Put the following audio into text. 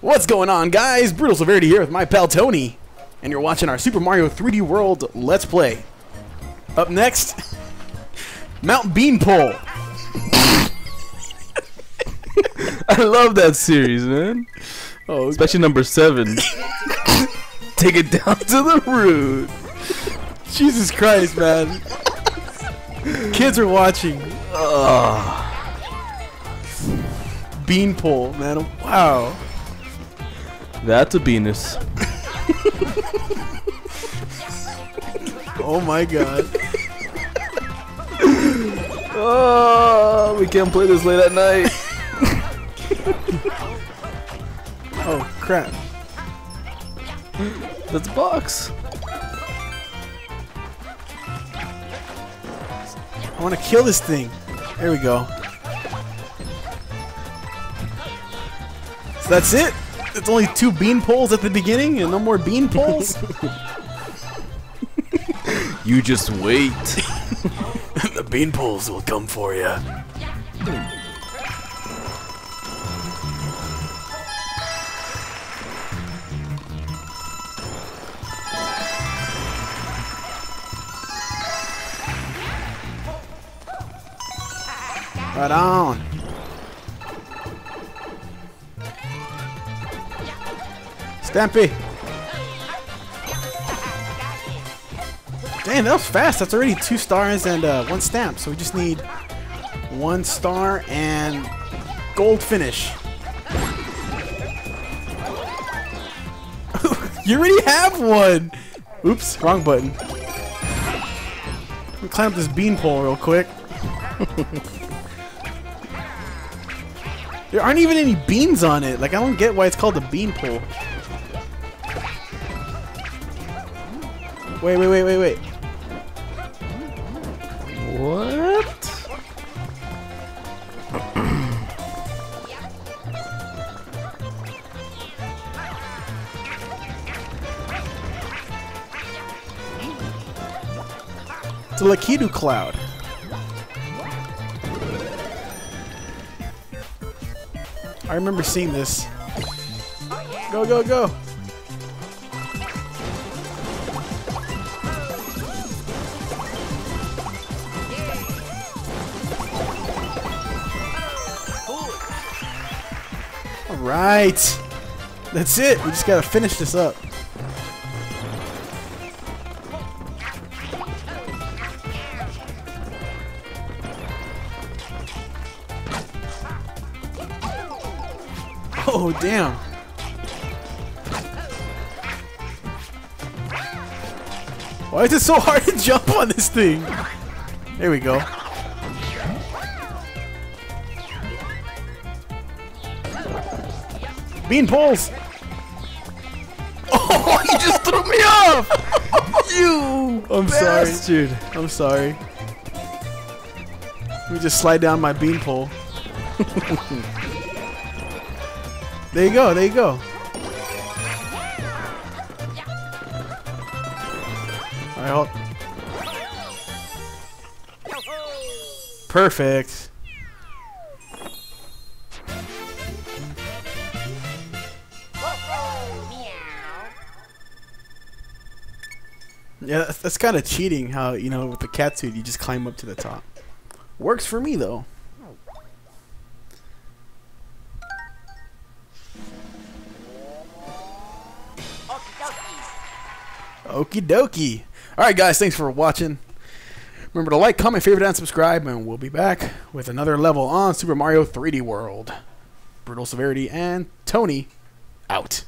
What's going on, guys? Brutal Severity here with my pal Tony, and you're watching our Super Mario 3D World Let's Play. Up next, Mount Beanpole. I love that series, man. Oh, Especially number seven. Take it down to the root. Jesus Christ, man. Kids are watching. Beanpole, man. Wow. That's a Venus. Oh my god. Oh, we can't play this late at night. Oh crap. That's a box. I want to kill this thing. There we go. So that's it? It's only two bean poles at the beginning and no more bean poles? You just wait. the bean poles will come for you. Right on. Stampy. Damn, that was fast. That's already two stars and uh, one stamp. So we just need one star and gold finish. you already have one. Oops, wrong button. Let me climb up this bean pole real quick. there aren't even any beans on it. Like, I don't get why it's called a bean Wait, wait, wait, wait, wait. What? It's a Lakitu cloud. I remember seeing this. Go, go, go! Alright! That's it! We just gotta finish this up. Oh, damn. Why is it so hard to jump on this thing? There we go. Bean poles! Oh, you just threw me off! you I'm sorry. bastard. I'm sorry. Let me just slide down my bean pole. there you go, there you go. Alright. Perfect. Yeah, that's, that's kind of cheating how, you know, with the cat suit, you just climb up to the top. Works for me, though. Okie dokie. Alright, guys, thanks for watching. Remember to like, comment, favorite, and subscribe, and we'll be back with another level on Super Mario 3D World. Brutal Severity and Tony out.